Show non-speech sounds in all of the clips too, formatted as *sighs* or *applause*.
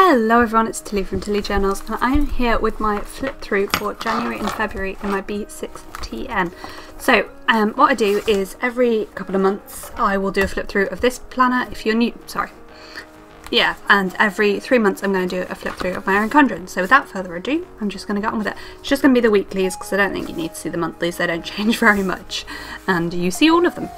Hello everyone, it's Tilly from Tilly Journals and I'm here with my flip through for January and February in my B6TN. So um, what I do is every couple of months I will do a flip through of this planner if you're new, sorry, yeah, and every three months I'm going to do a flip through of my Erin Condren. So without further ado, I'm just going to get on with it. It's just going to be the weeklies because I don't think you need to see the monthlies, they don't *laughs* change very much and you see all of them.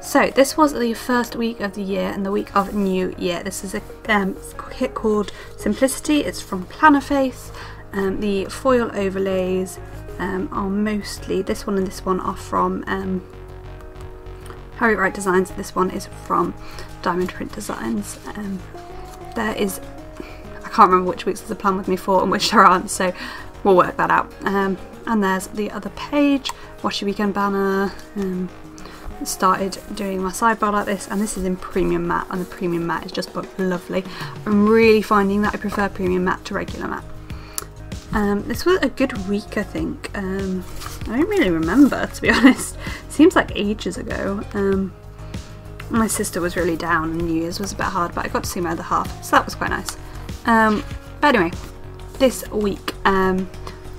So this was the first week of the year and the week of New Year. This is a um, kit called Simplicity. It's from Plannerface. Um, the foil overlays um, are mostly, this one and this one are from um, Harriet Wright Designs. This one is from Diamond Print Designs. Um, there is, I can't remember which weeks there's a plan with me for and which there aren't, so we'll work that out. Um, and there's the other page, Washi Weekend banner, um, started doing my sidebar like this and this is in premium matte and the premium matte is just lovely. I'm really finding that I prefer premium matte to regular matte. Um, this was a good week I think. Um, I don't really remember to be *laughs* honest. Seems like ages ago. Um, my sister was really down and New Year's was a bit hard but I got to see my other half so that was quite nice. Um, but anyway, this week um,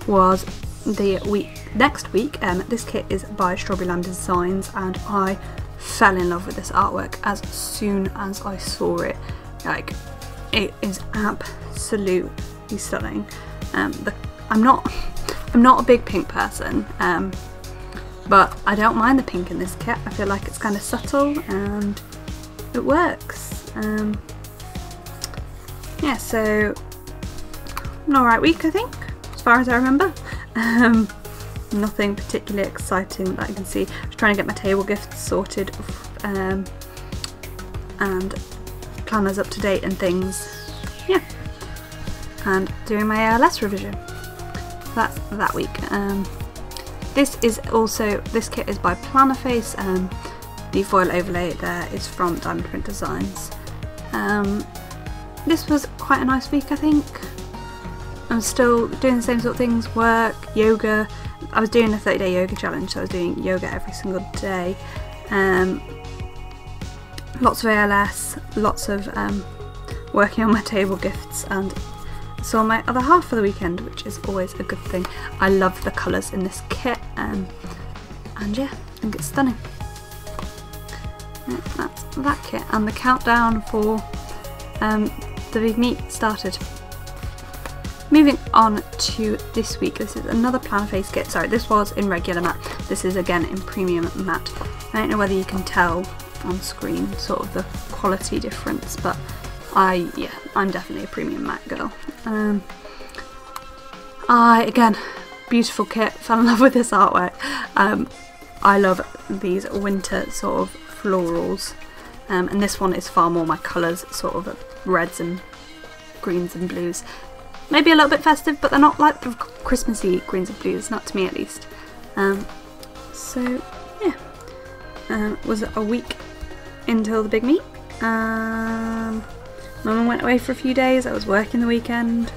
was the week next week. Um, this kit is by Strawberry Lime Designs and I fell in love with this artwork as soon as I saw it. Like, it is absolutely stunning. Um, the, I'm not, I'm not a big pink person, um, but I don't mind the pink in this kit. I feel like it's kind of subtle and it works. Um, yeah, so an alright week I think, as far as I remember. *laughs* Um, nothing particularly exciting that I can see. I was trying to get my table gifts sorted um, and planners up to date and things. Yeah. And doing my ALS revision. That's that week. Um, this is also, this kit is by Plannerface. Um, the foil overlay there is from Diamond Print Designs. Um, this was quite a nice week I think. I'm still doing the same sort of things, work, yoga. I was doing a 30 day yoga challenge, so I was doing yoga every single day. Um, lots of ALS, lots of um, working on my table gifts and saw my other half for the weekend, which is always a good thing. I love the colours in this kit um, and yeah, I think it's stunning. That's that kit and the countdown for um, the big meet started. Moving on to this week, this is another Plannerface kit. Sorry, this was in regular matte. This is again in premium matte. I don't know whether you can tell on screen sort of the quality difference, but I, yeah, I'm definitely a premium matte girl. Um, I, again, beautiful kit, *laughs* fell in love with this artwork. Um, I love these winter sort of florals. Um, and this one is far more my colours, sort of reds and greens and blues. Maybe a little bit festive, but they're not like the Christmassy greens and blues, not to me at least. Um, so, yeah. Um, was a week until the big meet. Um, Mum went away for a few days, I was working the weekend.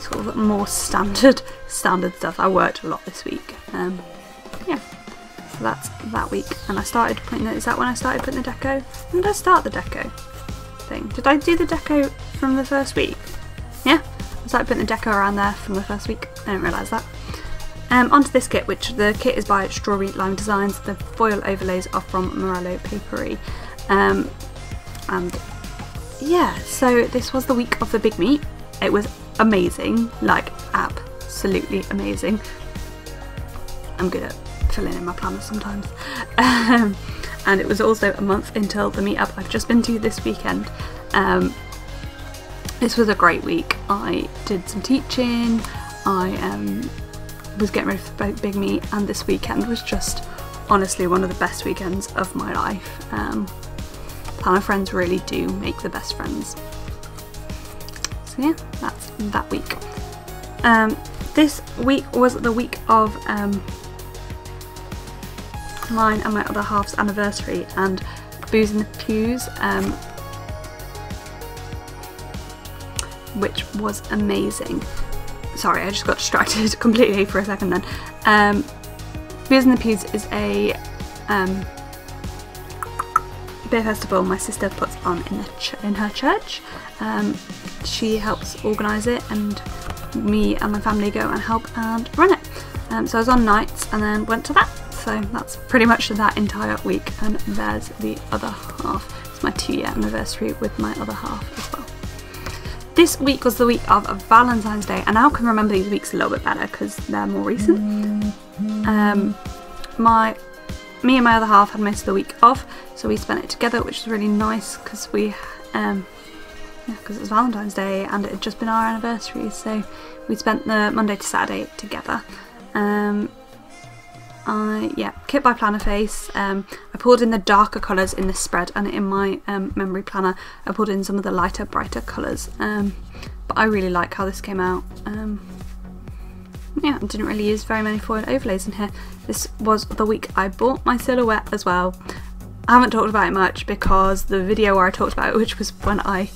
Sort of more standard, *laughs* standard stuff. I worked a lot this week. Um, yeah, so that's that week. And I started putting, is that when I started putting the deco? When did I start the deco thing? Did I do the deco from the first week? Started putting the deco around there from the first week. I didn't realise that. Um, onto this kit, which the kit is by Strawberry Lime Designs. The foil overlays are from Morello Paperie. Um, and yeah, so this was the week of the big meet. It was amazing, like absolutely amazing. I'm good at filling in my planners sometimes. *laughs* Um, and it was also a month until the meetup I've just been to this weekend. Um, this was a great week. I did some teaching, I um, was getting ready for Big Meet, and this weekend was just honestly one of the best weekends of my life. Um, planner friends really do make the best friends. So yeah, that's that week. Um, this week was the week of um, mine and my other half's anniversary and Booze in the Pews um, which was amazing. Sorry, I just got distracted *laughs* completely for a second then. Um, Beers in the Pews is a um, beer festival my sister puts on in, in her church. Um, she helps organise it and me and my family go and help and run it. Um, so I was on nights and then went to that. So that's pretty much that entire week and there's the other half. It's my two year anniversary with my other half as well. This week was the week of Valentine's Day and I can remember these weeks a little bit better because they're more recent. Um, my me and my other half had most of the week off so we spent it together which was really nice because we um, yeah, because it was Valentine's Day and it had just been our anniversary, so we spent the Monday to Saturday together. Um, Yeah, kit by Plannerface. Um, I pulled in the darker colours in this spread, and in my um, memory planner, I pulled in some of the lighter, brighter colours. Um, but I really like how this came out. Um, yeah, I didn't really use very many foil overlays in here. This was the week I bought my silhouette as well. I haven't talked about it much because the video where I talked about it, *laughs* which was when I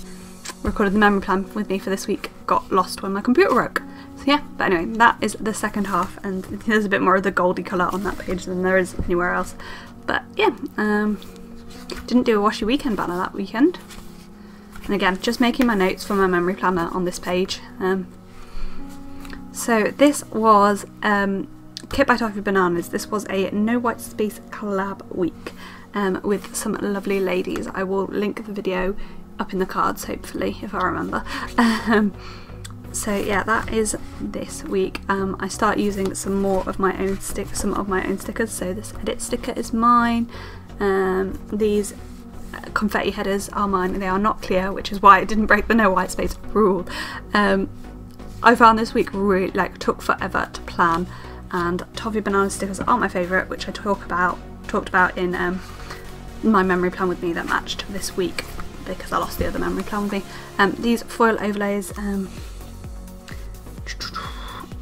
recorded the memory plan with me for this week got lost when my computer broke. So yeah, but anyway, that is the second half and there's a bit more of the goldy colour on that page than there is anywhere else. But yeah, um, didn't do a washi weekend banner that weekend. And again, just making my notes for my memory planner on this page. Um, so this was um, Kit by Toffee Bananas. This was a No White Space collab week um, with some lovely ladies. I will link the video up in the cards hopefully if I remember. *laughs* So yeah that is this week. Um, I start using some more of my own stick, some of my own stickers. So this edit sticker is mine. Um, these confetti headers are mine. They are not clear, which is why I didn't break the no white space rule. Um, I found this week really like took forever to plan, and toffee banana stickers are my favourite, which I talk about talked about in um, my memory plan with me that matched this week because I lost the other memory plan with me. Um, these foil overlays, um,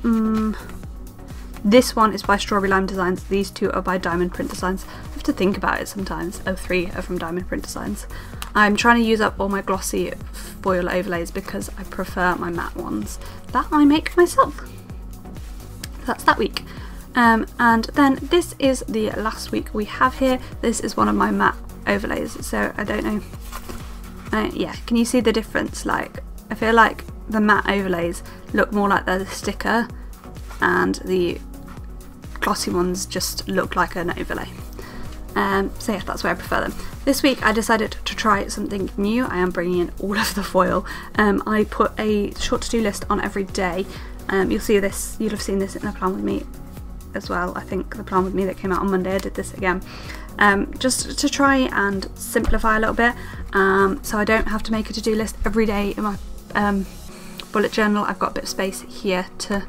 mm, this one is by Strawberry Lime Designs, these two are by Diamond Print Designs. I have to think about it sometimes. Oh, three are from Diamond Print Designs. I'm trying to use up all my glossy foil overlays because I prefer my matte ones that I make myself. That's that week. Um, and then this is the last week we have here. This is one of my matte overlays, so I don't know uh, yeah, can you see the difference? Like, I feel like the matte overlays look more like they're the sticker and the glossy ones just look like an overlay. Um, so yeah, that's where I prefer them. This week I decided to try something new. I am bringing in all *laughs* of the foil. Um, I put a short to-do list on every day. Um, you'll see this, you'll have seen this in the plan with me as well. I think the plan with me that came out on Monday, I did this again. Um, just to try and simplify a little bit um, so I don't have to make a to-do list every day in my um, bullet journal. I've got a bit of space here to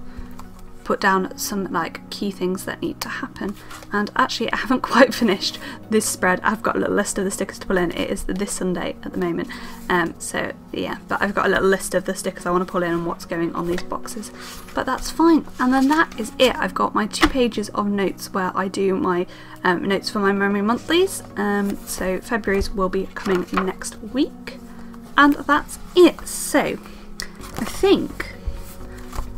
put down some like key things that need to happen. And actually I haven't *laughs* quite finished this spread. I've got a little list of the stickers to pull in. It is this Sunday at the moment. Um, so yeah but I've got a little list of the stickers I want to pull in and what's going on these boxes. But that's fine. And then that is it. I've got my two pages of notes where I do my um, notes for my memory monthlies. Um, so February's will be coming next week. And that's it. So I think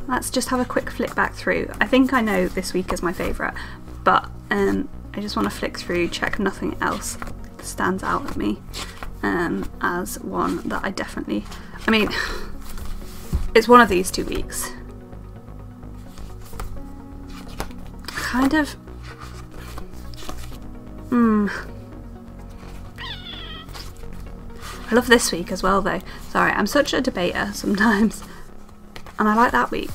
let's just have a quick flick back through. I think I know this week is my favourite, but um, I just want to flick through, check nothing else stands out at me um, as one that I definitely, I mean, *sighs* it's one of these two weeks. Kind of, hmm. I love this week as well though. Sorry, I'm such a debater sometimes and I like that week.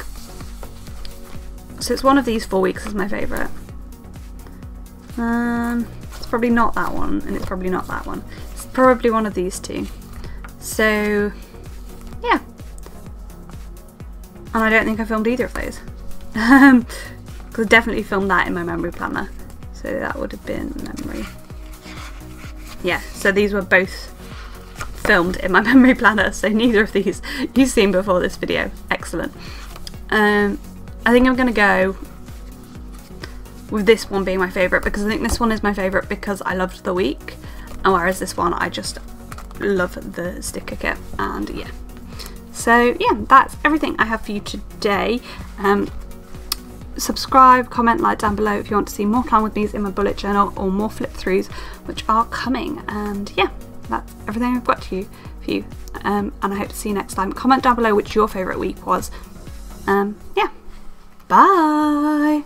So it's one of these four weeks is my favourite. Um, it's probably not that one, and it's probably not that one. It's probably one of these two. So, yeah. And I don't think I filmed either of those. Because I definitely filmed that in my memory planner. So that would have been memory. Yeah, so these were both filmed in my *laughs* memory planner, so neither of these you've seen before this video. Excellent. Um, I think I'm going to go with this one being my favourite because I think this one is my favourite because I loved the week and whereas this one I just love the sticker kit and yeah. So yeah, that's everything I have for you today. Um, subscribe, comment, like down below if you want to see more plan with me's in my bullet journal or more flip throughs which are coming and yeah that's everything I've got to you. For you. Um, and I hope to see you next time. Comment down below which your favourite week was. Um, yeah. Bye.